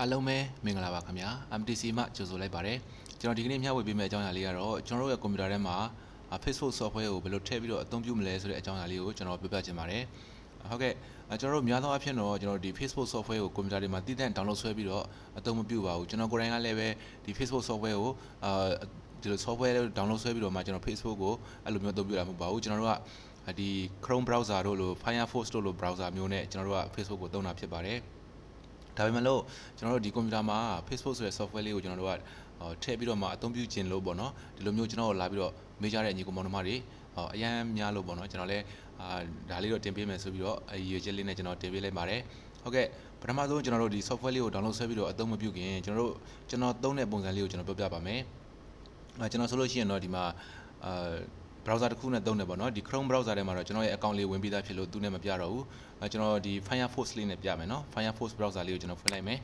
အားလုံးပဲမင်္ဂလာပါခင်ဗျာ MTC မှကြိုဆိုလိုက်ပါတယ်ကျွန်တော်ဒီကနေ့မျှဝေပေးမယ့်အကြောင်းအရာလေးကတော့ကျွန်တော်တို့ရဲ့ကွန်ပျူတာထဲမှာ Facebook software ကိုဘယ်လိုထည့်ပြီးတော့အသုံးပြုမလဲဆိုတဲ့အကြောင်းအရာလေးကိုကျွန်တော်ပြောပြချင်ပါတယ်ဟုတ်ကဲ့ကျွန်တော်တို့များသောအားဖြင့်တော့ကျွန်တော်ဒီ Facebook software ကိုကွန်ပျူတာတွေမှာတည်တံ့ download ဆွဲပြီးတော့အသုံးမပြုပါဘူးကျွန်တော်ကိုယ်တိုင်ကလည်းပဲဒီ Facebook software ကိုအာဒီလို software တွေ download ဆွဲပြီးတော့မှကျွန်တော် Facebook ကိုအဲ့လိုမျိုးအသုံးပြုတာမဟုတ်ပါဘူးကျွန်တော်တို့ကဒီ Chrome browser တို့လို Firefox တို့လို browser မျိုးနဲ့ကျွန်တော်တို့က Facebook ကိုသုံးတာဖြစ်ပါတယ် ဒါပေမဲ့လို့ကျွန်တော်တို့ဒီကွန်ပျူတာမှာ Facebook ဆိုတဲ့ software လေးကိုကျွန်တော်တို့ကထည့်ပြီးတော့မှအသုံးပြုခြင်းလို့ပေါ့နော်ဒီလိုမျိုးကျွန်တော်တို့လာပြီးတော့မေးကြတဲ့ညီကောင်မောင်နှမတွေအရန်များလို့ပေါ့နော်ကျွန်တော်လည်းအာဒါလေးတော့တင်ပေးမယ်ဆိုပြီးတော့အရွေချက်လေးနဲ့ကျွန်တော်တင်ပေးလိုက်ပါတယ်ဟုတ်ကဲ့ပထမဆုံးကျွန်တော်တို့ဒီ software လေးကို download ဆွဲပြီးတော့အသုံးမပြုခင်ကျွန်တော်တို့ကျွန်တော်သုံးတဲ့ပုံစံလေးကိုကျွန်တော်ပြောပြပါမယ်အဲကျွန်တော်ဆိုလို့ရှိရင်တော့ဒီမှာအာ browser တစ်ခုနဲ့သုံးတယ်ပေါ့နော်ဒီ Chrome browser ထဲမှာတော့ကျွန်တော်ရဲ့ account လေးဝင်ပြီးသားဖြစ်လို့သူနဲ့မပြတော့ဘူးအဲကျွန်တော်ဒီ Firefox လေးနဲ့ပြမယ်နော် Firefox browser လေးကိုကျွန်တော်ဖွင့်လိုက်မယ်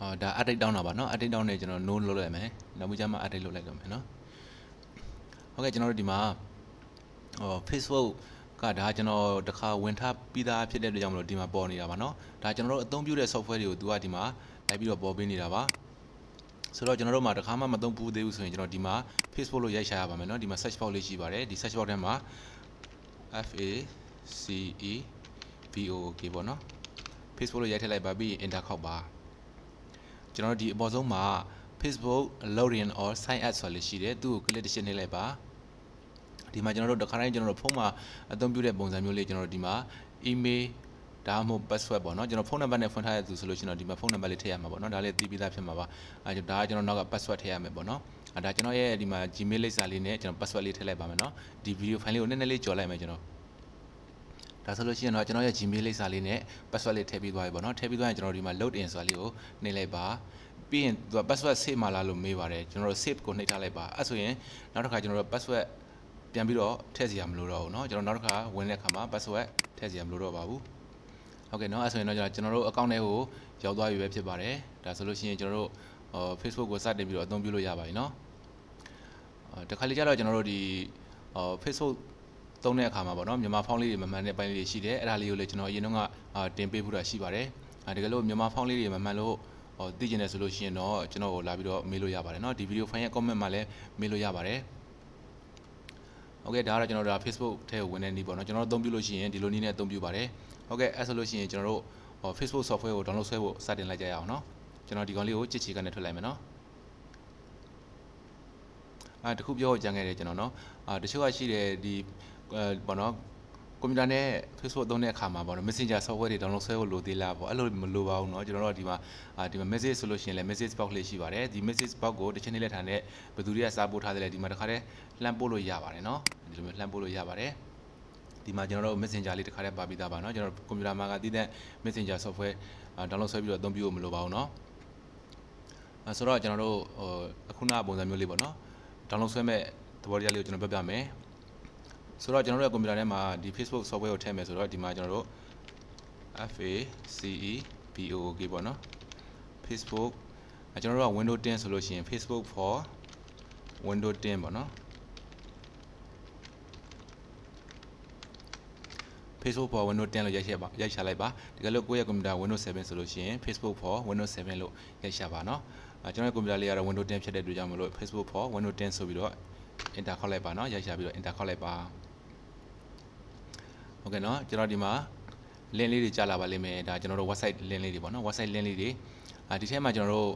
အာဒါ update တောင်းတာပါเนาะ update တောင်းနေကျွန်တော် no လုပ်လိုက်မယ်နောက်ပြီးကျမှ update လုပ်လိုက်တော့မယ်เนาะဟုတ်ကဲ့ကျွန်တော်တို့ဒီမှာဟော Facebook ကဒါကျွန်တော်တခါဝင်ထားပြီးသားဖြစ်တဲ့အတွက်ကြောင့်မလို့ဒီမှာပေါ်နေတာပါเนาะဒါကျွန်တော်တို့အသုံးပြုတဲ့ software တွေကိုသူကဒီမှာလိုက်ပြီးတော့ပေါ်ပေးနေတာပါဆိုတော့ကျွန်တော်တို့မှာတခါမှမသုံးဘူးသေးဘူးဆိုရင်ကျွန်တော်ဒီမှာ Facebook လို့ရိုက်ရှာရပါမယ်เนาะဒီမှာ search box လေးရှိပါတယ်ဒီ search box ထဲမှာ F A C E V O K ပေါ့เนาะ Facebook လို့ရိုက်ထည့်လိုက်ပါပြီး enter ခောက်ပါကျွန်တော်တို့ဒီအပေါ်ဆုံးမှာ Facebook login or sign up ဆိုလို့ရှိတယ်သူ့ကို click တစ်ချက်နှိပ်လိုက်ပါ ဒီမှာကျွန်တော်တို့တစ်ခါတိုင်းကျွန်တော်တို့ဖုန်းမှာအသုံးပြုတဲ့ပုံစံမျိုးလေးကျွန်တော်တို့ဒီမှာ email ဒါမှမဟုတ် password ပေါ့နော်ကျွန်တော်ဖုန်းနံပါတ်နဲ့ဖွင့်ထားတဲ့သူဆိုလို့ရှိရင်တော့ဒီမှာဖုန်းနံပါတ်လေးထည့်ရမှာပေါ့နော်ဒါလည်းသိပြီးသားဖြစ်မှာပါအဲဒါကကျွန်တော်နောက်က password ထည့်ရမယ်ပေါ့နော်အဲဒါကျွန်တော်ရဲ့ဒီမှာ Gmail လိပ်စာလေးနဲ့ကျွန်တော် password လေးထည့်လိုက်ပါမယ်နော်ဒီ video file လေးကိုနည်းနည်းလေးကြော်လိုက်မယ်ကျွန်တော်ဒါဆိုလို့ရှိရင်တော့ကျွန်တော်ရဲ့ Gmail လိပ်စာလေးနဲ့ password လေးထည့်ပြီးသွားပြီပေါ့နော်ထည့်ပြီးသွားရင်ကျွန်တော်ဒီမှာ load in ဆိုတာလေးကိုနှိပ်လိုက်ပါပြီးရင်သူက password save မလားလို့မေးပါတယ်ကျွန်တော်တို့ save ကိုနှိပ်ထားလိုက်ပါအဲ့ဆိုရင်နောက်တစ်ခါကျွန်တော်တို့ password ပြန်ပြီးတော့ထည့်စီရမလို့တော့ဘူးเนาะကျွန်တော်နောက်တစ်ခါဝင်တဲ့အခါမှာ password ထည့်စီရမလို့တော့ပါဘူးဟုတ်ကဲ့เนาะအဲ့ဆိုရင်တော့ကျွန်တော်တို့ account ထဲကိုရောက်သွားပြီပဲဖြစ်ပါတယ်ဒါဆိုလို့ရှိရင်ကျွန်တော်တို့ Facebook ကိုစတင်ပြီးတော့အသုံးပြုလို့ရပါပြီเนาะတခါလေကျတော့ကျွန်တော်တို့ဒီ Facebook သုံးတဲ့အခါမှာပေါ့နော်မြန်မာဖောင်းလေးတွေမမှန်တဲ့ပိုင်းလေးတွေရှိတယ်အဲ့ဒါလေးကိုလည်းကျွန်တော်အရင်တုန်းကတင်ပေးဖို့တာရှိပါတယ်အဲတကယ်လို့မြန်မာဖောင်းလေးတွေမမှန်လို့ဟောသိကျင်တယ်ဆိုလို့ရှိရင်တော့ကျွန်တော်ကိုလာပြီးတော့မေးလို့ရပါတယ်เนาะဒီဗီဒီယိုဖိုင်ရဲ့ comment မှာလည်းမေးလို့ရပါတယ် ဟုတ်ကဲ့ဒါကတော့ကျွန်တော်တို့ Facebook ထဲကိုဝင်တဲ့နည်းပေါ့နော်ကျွန်တော်တို့အသုံးပြုလို့ရှိရင်ဒီလိုနည်းနဲ့အသုံးပြုပါတယ်ဟုတ်ကဲ့အဲဆိုလို့ရှိရင်ကျွန်တော်တို့ဟော Facebook software ကို download ဆွဲဖို့စတင်လိုက်ကြရအောင်နော်ကျွန်တော်ဒီကောင်လေးကိုချစ်ချီကနေထွက်လိုက်မယ်နော်အဲတခုပြောကြံခဲ့တယ်ကျွန်တော်နော်အာတချို့ကရှိတယ်ဒီဘောနော် ကွန်ပျူတာနဲ့ Facebook သုံးတဲ့အခါမှာပေါ့နော် Messenger software တွေ download ဆွဲဖို့လိုသေးလားပေါ့အဲ့လိုမလိုပါဘူးเนาะကျွန်တော်တို့ဒီမှာဒီမှာ message ဆိုလို့ရှိရင်လည်း message box လေးရှိပါတယ်ဒီ message box ကိုတစ်ချက်နေလက်ထားနဲ့ဘယ်သူတွေကစာပို့ထားတယ်လဲဒီမှာတစ်ခါတည်းလှမ်းပို့လို့ရပါတယ်เนาะဒီလိုမျိုးလှမ်းပို့လို့ရပါတယ်ဒီမှာကျွန်တော်တို့ Messenger လေးတစ်ခါတည်းပါပြီးသားပါเนาะကျွန်တော်ကွန်ပျူတာမှာကတည်တဲ့ Messenger software download ဆွဲပြီးတော့အသုံးပြုဖို့မလိုပါဘူးเนาะအဲဆိုတော့ကျွန်တော်တို့ဟိုအခုနပုံစံမျိုးလေးပေါ့เนาะ download ဆွဲမဲ့သဘောတရားလေးကိုကျွန်တော်ပြပြမယ် ဆိုတော့ကျွန်တော်တို့ရဲ့ကွန်ပျူတာထဲမှာဒီ Facebook software ကိုထည့်မယ်ဆိုတော့ဒီမှာကျွန်တော်တို့ FACEBOOK ပေါ့နော် Facebook ကျွန်တော်တို့က Windows 10ဆိုလို့ရှိရင် Facebook for Windows 10ပေါ့နော် Facebook for Windows 10လို့ရိုက်ရှာပါရိုက်ရှာလိုက်ပါတကယ်လို့ကိုယ့်ရဲ့ကွန်ပျူတာ Windows 7ဆိုလို့ရှိရင် Facebook for Windows 7လို့ရိုက်ရှာပါနော်ကျွန်တော်ရဲ့ကွန်ပျူတာလေးကတော့ Windows 10ဖြစ်တဲ့အတွက်ကြောင့်မလို့ Facebook for Windows 10ဆိုပြီးတော့ enter ခေါက်လိုက်ပါနော်ရိုက်ရှာပြီးတော့ enter ခေါက်လိုက်ပါ ဟုတ်ကဲ့เนาะကျွန်တော်ဒီမှာ link လေးတွေကြာလာပါလိမ့်မယ်ဒါကျွန်တော်တို့ website link လေးတွေပေါ့နော် website link လေးတွေအာဒီထဲမှာကျွန်တော်တို့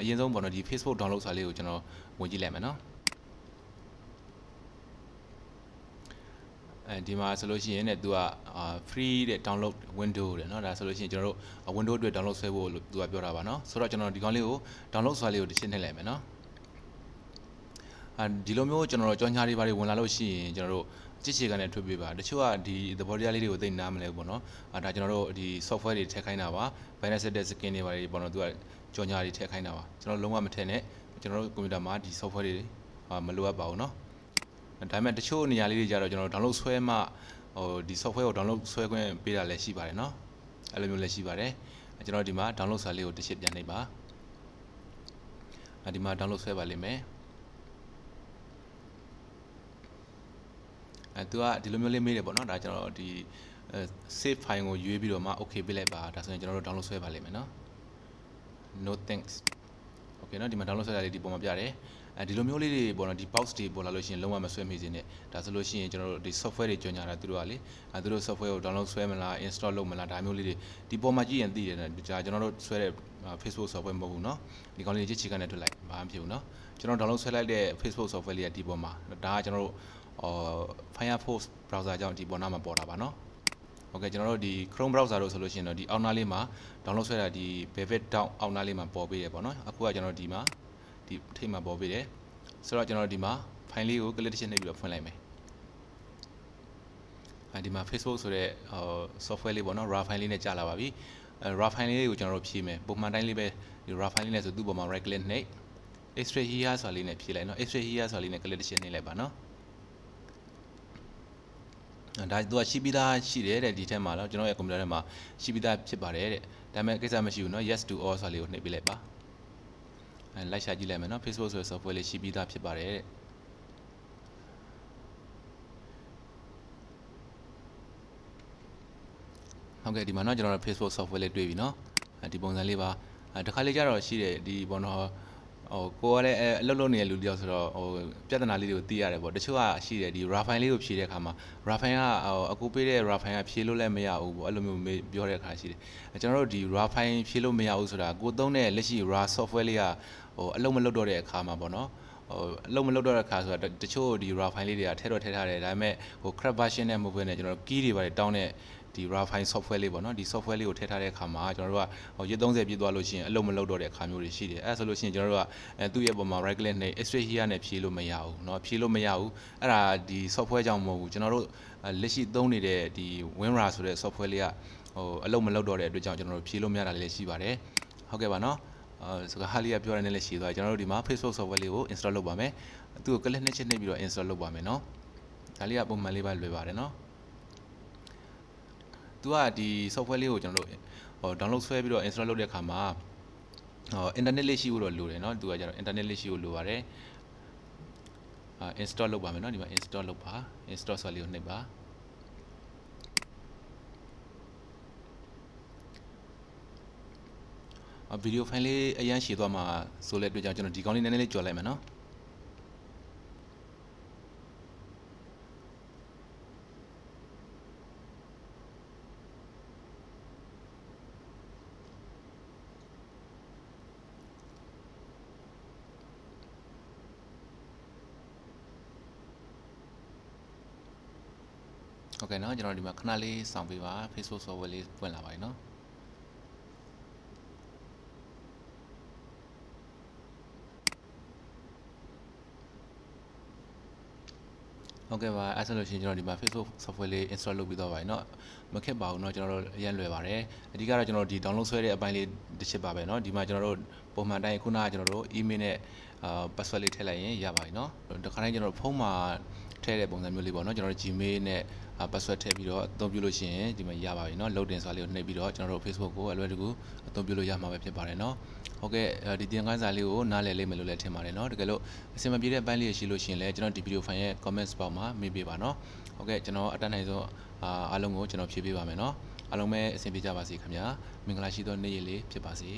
အရင်ဆုံးပေါ့နော်ဒီ Facebook download စာလေးကိုကျွန်တော်ဝင်ကြည့်လိုက်မယ်နော်အဲဒီမှာဆိုလို့ရှိရင်ねသူက free တဲ့ download window တဲ့เนาะဒါဆိုလို့ရှိရင်ကျွန်တော်တို့ window အတွက် download ဆွဲဖို့လို့သူကပြောတာပါเนาะဆိုတော့ကျွန်တော်ဒီကောင်လေးကို download ဆွဲလေးကိုတစ်ချက်နှိပ်လိုက်မယ်เนาะအဲဒီလိုမျိုးကျွန်တော်တို့ကြောင်းညာတွေဘာတွေဝင်လာလို့ရှိရင်ကျွန်တော်တို့ ကြည့်ချေကနေထွက်ပေးပါတချို့ကဒီသဘောတရားလေးတွေကိုသိနားမလဲပေါ့နော်အာဒါကျွန်တော်တို့ဒီ software တွေထည့်ခိုင်းတာပါ binary set skin တွေပါတွေပေါ့နော်သူကကြော်ညာတွေထည့်ခိုင်းတာပါကျွန်တော်လုံးဝမထည့်နဲ့ကျွန်တော်တို့ကွန်ပျူတာမှာဒီ software တွေမလိုအပ်ပါဘူးနော်ဒါပေမဲ့တချို့နေရာလေးတွေကြတော့ကျွန်တော် download ဆွဲမှဟိုဒီ software ကို download ဆွဲခွင့်ပေးတာလည်းရှိပါတယ်နော်အဲ့လိုမျိုးလည်းရှိပါတယ်ကျွန်တော်ဒီမှာ download စာလေးကိုတစ်ချက်ပြန်နှိပ်ပါဒီမှာ download ဆွဲပါလိမ့်မယ် အဲသူကဒီလိုမျိုးလေးမေးတယ်ပေါ့နော်ဒါကျွန်တော်ဒီ save file ကိုရွေးပြီးတော့မှ okay ပေးလိုက်ပါဒါဆိုရင်ကျွန်တော်တို့ download ဆွဲပါလိမ့်မယ်နော် no thanks okay နော်ဒီမှာ download ဆွဲတာလေးဒီပုံမှာပြတယ်အဲဒီလိုမျိုးလေးတွေပေါ့နော်ဒီ box တွေပေါ်လာလို့ရှိရင်လုံးဝမဆွဲမိစေနဲ့ဒါဆိုလို့ရှိရင်ကျွန်တော်တို့ဒီ software တွေကြော်ညာတာသူတို့ကလေအဲသူတို့ software ကို download ဆွဲမလား install လုပ်မလားဒါမျိုးလေးတွေဒီပေါ်မှာကြည့်ရင်သိတယ်နော်ဒါကျွန်တော်တို့ဆွဲတဲ့ Facebook software မဟုတ်ဘူးเนาะဒီကောင်လေးကြည့်ချီကနေထွက်လိုက်ဘာမှမဖြစ်ဘူးเนาะကျွန်တော် download ဆွဲလိုက်တဲ့ Facebook software လေးကဒီပေါ်မှာဒါကကျွန်တော်တို့ အော် Firefox browser ကြောင့်ဒီပေါ်နားမှာပေါ်တာပါเนาะโอเคကျွန်တော်တို့ဒီ Chrome browser လို့ဆိုလို့ရှိရင်တော့ဒီအောက်နားလေးမှာ download ဆွဲတာဒီ Velvet down အောက်နားလေးမှာပေါ်ပေးရပေါ့เนาะအခုကကျွန်တော်ဒီမှာဒီထိပ်မှာပေါ်ပေးတယ်ဆိုတော့ကျွန်တော်ဒီမှာ file လေးကို click တစ်ချက်နှိပ်ပြီးတော့ဖွင့်လိုက်မယ်အဲဒီမှာ Facebook ဆိုတဲ့ဟို software လေးပေါ့เนาะ raw file လေးနဲ့ကြာလာပါပြီအဲ raw file လေးကိုကျွန်တော်တို့ဖြည့်မယ်ပုံမှန်တိုင်းလေးပဲဒီ raw file လေးနဲ့ဆိုသူ့ပေါ်မှာ right click နှိပ် extract here ဆိုတာလေးနဲ့ဖြည့်လိုက်เนาะ extract here ဆိုတာလေးနဲ့ click တစ်ချက်နှိပ်လိုက်ပါเนาะ ဒါသူကရှိပြီးသားရှိတယ်တဲ့ဒီထဲမှာတော့ကျွန်တော်ရဲ့ကွန်ပျူတာထဲမှာရှိပြီးသားဖြစ်ပါတယ်တဲ့ဒါပေမဲ့ကိစ္စမရှိဘူးเนาะ yes to all ဆိုတာလေးကိုနှိပ်ပေးလိုက်ပါအဲလိုက်ရှာကြည့်လိုက်မယ်เนาะ Facebook ဆိုတဲ့ software လေးရှိပြီးသားဖြစ်ပါတယ်တဲ့ဟုတ်ကဲ့ဒီမှာเนาะကျွန်တော်တို့ Facebook software လေးတွေ့ပြီเนาะဒီပုံစံလေးပါတခါလေးကြတော့ရှိတယ်ဒီဘောနော် ဟိုကိုကလည်းအလုပ်လုပ်နေတဲ့လူတယောက်ဆိုတော့ဟိုပြဿနာလေးတွေကိုသိရတယ်ပေါ့တချို့ကရှိတယ်ဒီ Rafael လေးကိုဖြည့်တဲ့အခါမှာ Rafael ကဟိုအကူပေးတဲ့ Rafael ကဖြည့်လို့လည်းမရဘူးပေါ့အဲ့လိုမျိုးပြောတဲ့အခါရှိတယ်ကျွန်တော်တို့ဒီ Rafael ဖြည့်လို့မရဘူးဆိုတာကိုသုံးတဲ့လက်ရှိ Ra software လေးကဟိုအလုပ်မလုပ်တော့တဲ့အခါမှာပေါ့နော်ဟိုအလုံးမလုပ်တော့တဲ့ခါဆိုတာတချို့ဒီ raw file လေးတွေကထည့်တော့ထည့်ထားတယ်ဒါပေမဲ့ဟို crap version နဲ့မဟုတ်ဘဲနဲ့ကျွန်တော် key တွေပါတယ်တောင်းတဲ့ ဒီ raw file software လေးပေါ့နော်ဒီ software လေးကိုထည့်ထားတဲ့အခါမှာကျွန်တော်တို့ကဟိုရက်30ပြည့်သွားလို့ရှိရင်အလုံးမလုပ်တော့တဲ့အခါမျိုးတွေရှိတယ်အဲဆိုလို့ရှိရင်ကျွန်တော်တို့ကအဲသူ့ရဲ့ပုံမှာ right click နဲ့ extract here နဲ့ဖြည့်လို့မရဘူးเนาะဖြည့်လို့မရဘူးအဲ့ဒါဒီ software ကြောင့်မဟုတ်ဘူးကျွန်တော်တို့လက်ရှိသုံးနေတဲ့ဒီ WinRAR ဆိုတဲ့ software လေးကဟိုအလုံးမလုပ်တော့တဲ့အတွက်ကြောင့်ကျွန်တော်တို့ဖြည့်လို့မရတာလည်းရှိပါတယ်ဟုတ်ကဲ့ပါเนาะအဲစကားလေးကပြောရတဲ့လည်းရှိသွားကျွန်တော်တို့ဒီမှာ Facebook software လေးကို install လုပ်ပါမယ်သူ့ကို click နှစ်ချက်နှိပ်ပြီးတော့ install လုပ်ပါမယ်เนาะဒါလေးကပုံမှန်လေးပါလွယ်ပါတယ်เนาะ သူကဒီ software လေးကိုကျွန်တော်တို့ဟို download ဆွဲပြီးတော့ install လုပ်တဲ့အခါမှာဟို internet လေးရှိဖို့တော့လိုတယ်เนาะသူကကျတော့ internet လေးရှိဖို့လိုပါတယ်အာ install လုပ်ပါမယ်เนาะဒီမှာ install လုပ်ပါ install ဆိုလေးကိုနှိပ်ပါဗီဒီယိုဖိုင်လေးအရန်ရှည်သွားမှာဆိုလဲအတွက်ကြောင့်ကျွန်တော်ဒီကောင်းလေးနည်းနည်းလေးကြော်လိုက်မယ်နော် โอเคเนาะကျွန်တော်ဒီမှာခဏလေးစောင့်ပေးပါ Facebook software လေးပွင့်လာပါပြီเนาะဟုတ်ကဲ့ပါအဲ့ဆိုလို့ရှိရင်ကျွန်တော်ဒီမှာ Facebook software လေး install လုပ်ပြီးတော့ပါပြီเนาะမခက်ပါဘူးเนาะကျွန်တော်တို့အရင်လွယ်ပါတယ်အဓိကတော့ကျွန်တော်ဒီ download ဆွဲတဲ့အပိုင်းလေးတစ်ချက်ပါပဲเนาะဒီမှာကျွန်တော်တို့ ပုံမှန်တိုင်းခုနကကျွန်တော်တို့ email နဲ့အာ password လေးထည့်လိုက်ရင်ရပါပြီเนาะဒီခါတိုင်းကျွန်တော်တို့ဖုန်းမှာထည့်တဲ့ပုံစံမျိုးလေးပေါ့เนาะကျွန်တော်တို့ Gmail နဲ့ password ထည့်ပြီးတော့အသုံးပြုလို့ရှိရင်ဒီမှာရပါပြီเนาะ load in ဆိုတာလေးကိုနှိပ်ပြီးတော့ကျွန်တော်တို့ Facebook ကိုအလွယ်တကူအသုံးပြုလို့ရမှာပဲဖြစ်ပါတယ်เนาะဟုတ်ကဲ့ဒီသင်ခန်းစာလေးကိုနားလည်လိမ့်မယ်လို့လည်းထင်ပါတယ်เนาะတကယ်လို့အဆင်မပြေတဲ့ဘိုင်းလေးရှိလို့ရှိရင်လည်းကျွန်တော်ဒီဗီဒီယိုဖိုင်ရဲ့ comments box မှာမေးပေးပါเนาะဟုတ်ကဲ့ကျွန်တော်အတတ်နိုင်ဆုံးအားလုံးကိုကျွန်တော်ဖြည့်ပေးပါမယ်เนาะအားလုံးပဲအဆင်ပြေကြပါစေခင်ဗျာမင်္ဂလာရှိသောနေ့ရက်လေးဖြစ်ပါစေ